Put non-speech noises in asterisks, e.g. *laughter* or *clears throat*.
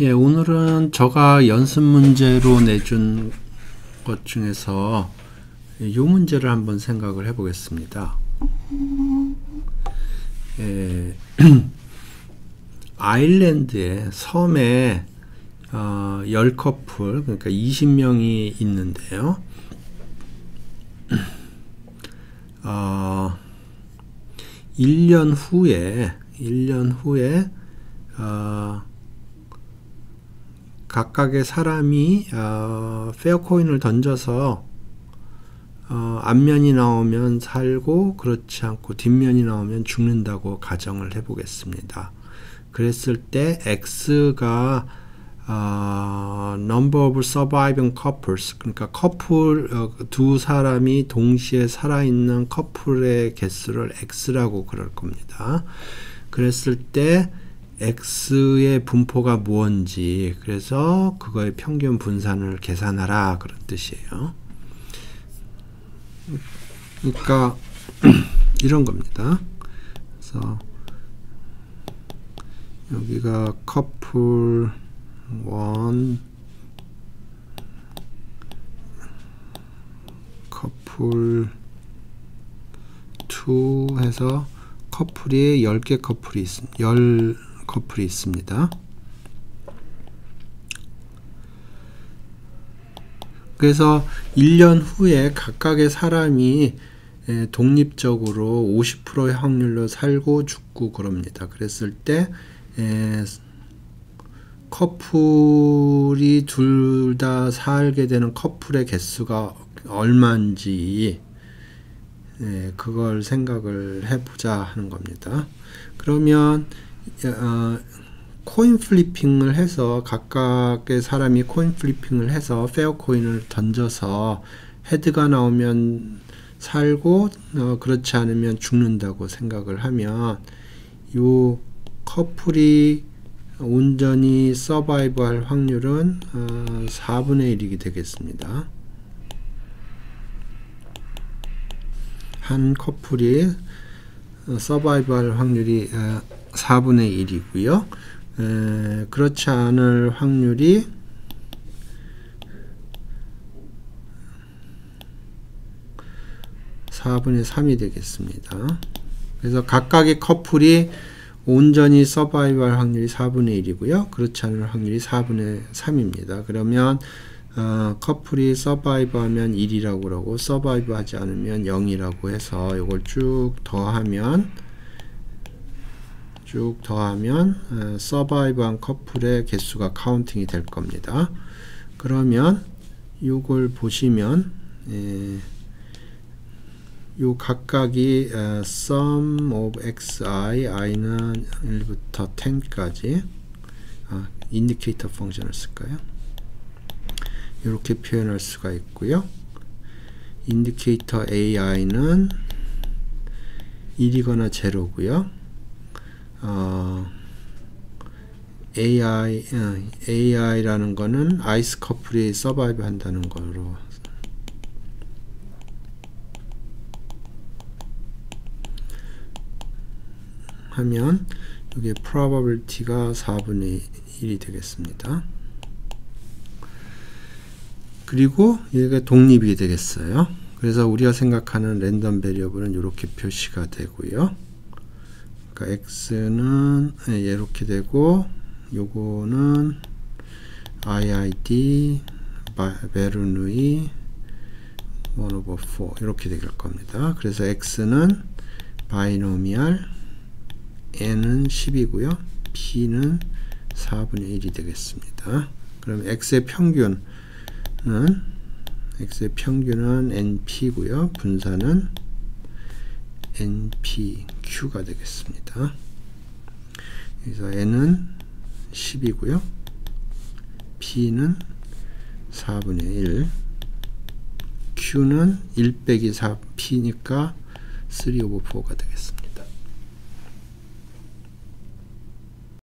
예, 오늘은 제가 연습 문제로 내준 것 중에서 이 문제를 한번 생각을 해 보겠습니다. 예, *clears throat* 아일랜드의 섬에 어, 10커플, 그러니까 20명이 있는데요. *clears throat* 어, 1년 후에, 1년 후에, 어, 각각의 사람이 어, 페어코인을 던져서 어, 앞면이 나오면 살고 그렇지 않고 뒷면이 나오면 죽는다고 가정을 해보겠습니다. 그랬을 때 X가 어, number of surviving couples 그러니까 커플 어, 두 사람이 동시에 살아있는 커플의 개수를 X라고 그럴 겁니다. 그랬을 때 x의 분포가 무언지 그래서 그거의 평균 분산을 계산하라 그런 뜻이에요. 그러니까 *clears throat* 이런 겁니다. 그래서 여기가 커플 1 커플 2 해서 커플이 10개 커플이 있습니다. 커플이 있습니다. 그래서 1년 후에 각각의 사람이 독립적으로 50%의 확률로 살고 죽고 그럽니다. 그랬을 때 커플이 둘 다 살게 되는 커플의 개수가 얼마인지 그걸 생각을 해보자 하는 겁니다. 그러면 어, coin flipping을 해서 각각의 사람이 coin flipping을 해서 fair coin을 던져서 head가 나오면 살고 어, 그렇지 않으면 죽는다고 생각을 하면 요 커플이 온전히 survive 할 확률은 어, 4분의 1이게 되겠습니다. 한 커플이 서바이브 할 확률이 어, 4분의 1이고요. 에, 그렇지 않을 확률이 (4분의 3이) 되겠습니다. 그래서 각각의 커플이 온전히 서바이벌 확률이 4분의 1이고요. 그렇지 않을 확률이 4분의 3입니다. 그러면 어, 커플이 survive 하면 1이라고 그러고 survive 하지 않으면 0이라고 해서 이걸 쭉 더하면 쭉 더하면 survive한 커플의 개수가 counting이 될 겁니다. 그러면 이걸 보시면 에, 요 각각이 에, sum of xi, i는 1부터 10까지 아, indicator function을 쓸까요? 이렇게 표현할 수가 있고요. indicator Ai는 1이거나 제로고요. 어, Ai, 어, Ai라는 거는 i-th 커플이 survive 한다는 거로 하면 이게 probability가 4분의 1이 되겠습니다. 그리고 얘가 독립이 되겠어요. 그래서 우리가 생각하는 랜덤 베리어블은 이렇게 표시가 되고요. 그러니까 x는 이렇게 되고 요거는 iid 베르누이 1 over 4 이렇게 될 겁니다. 그래서 x는 바이노미알 n은 10이고요. p는 4분의 1이 되겠습니다. 그럼 x의 평균은 x의 평균은 np고요. 분산은 npq가 되겠습니다. 그래서 n은 10이고요. p는 4분의 1 q는 1 빼기 4 p니까 3 over 4가 되겠습니다.